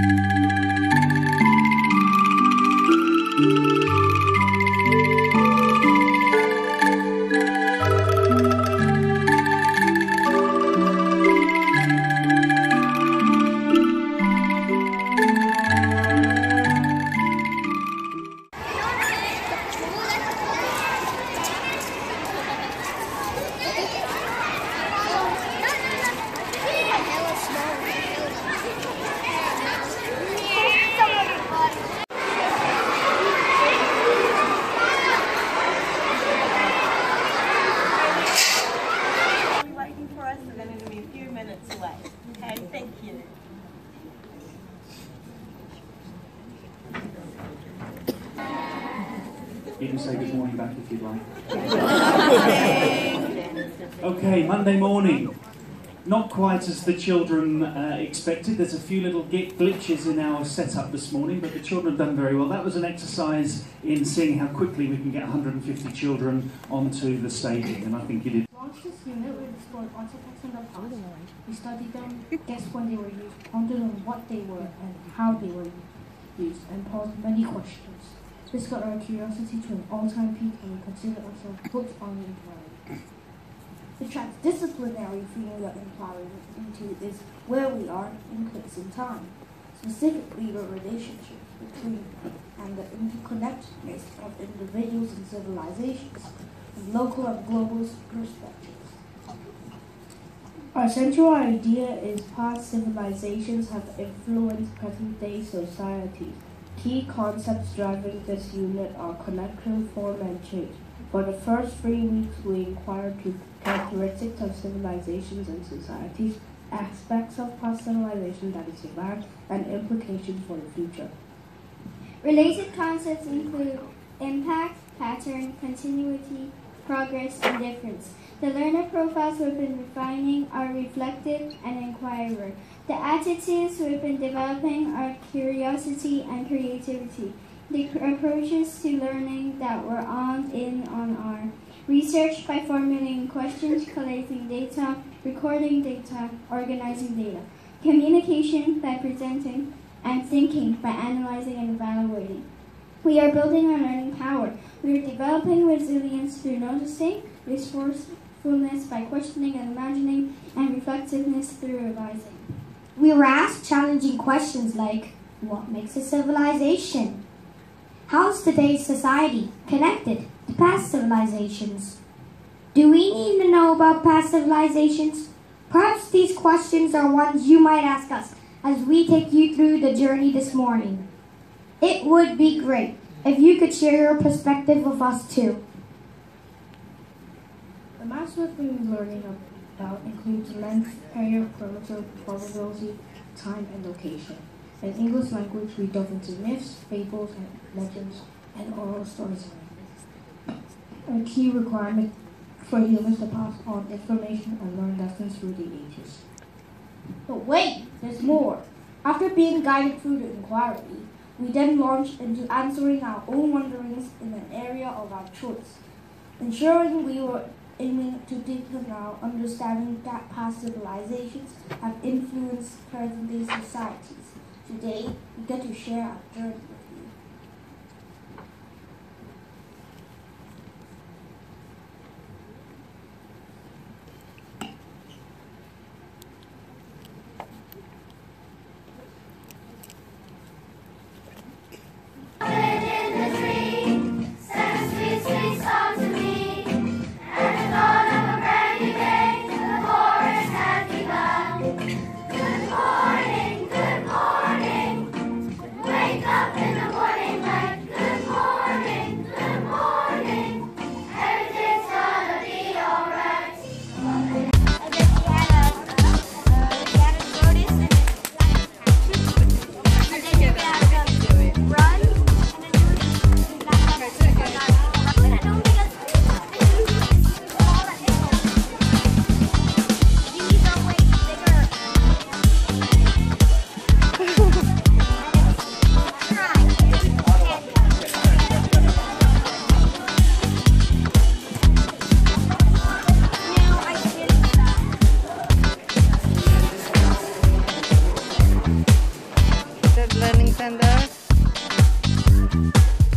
waiting You can say good morning back if you'd like. Okay, Monday morning. Not quite as the children uh, expected. There's a few little gi- glitches in our setup this morning, but the children have done very well. That was an exercise in seeing how quickly we can get 150 children onto the staging, and I think you did. Launched this unit with explored artifacts in the. We studied them, guessed when they were used, pondered on what they were and how they were used, and posed many questions. This got our curiosity to an all-time peak, and we considered ourselves hooked on the inquiry. The transdisciplinary field of inquiry into is where we are in place and time, specifically the relationship between and the interconnectedness of individuals and civilizations, from local and global perspectives. Our central idea is past civilizations have influenced present day societies. Key concepts driving this unit are connection, form, and change. For the first three weeks, we inquired to characteristics of civilizations and societies, aspects of past civilization that is survived, and implications for the future. Related concepts include impact, pattern, continuity, progress, and difference. The learner profiles we've been refining are reflective and inquirer. The attitudes we've been developing are curiosity and creativity. The approaches to learning that were on in on are research by formulating questions, collecting data, recording data, organizing data, communication by presenting, and thinking by analyzing and evaluating. We are building our learning power. We are developing resilience through noticing, resourcefulness by questioning and imagining, and reflectiveness through revising. We were asked challenging questions like what makes a civilization? How is today's society connected to past civilizations? Do we need to know about past civilizations? Perhaps these questions are ones you might ask us as we take you through the journey this morning. It would be great if you could share your perspective with us too. The maths we've been learning about includes length, area, perimeter, probability, time, and location. In English language, we delve into myths, fables, and legends, and oral storytelling. A key requirement for humans to pass on information and learn lessons through the ages. But wait, there's more. After being guided through the inquiry, we then launched into answering our own wonderings in an area of our choice, ensuring we were aiming to deepen our understanding that past civilizations have influenced present-day societies. Today, we get to share our journey Okay,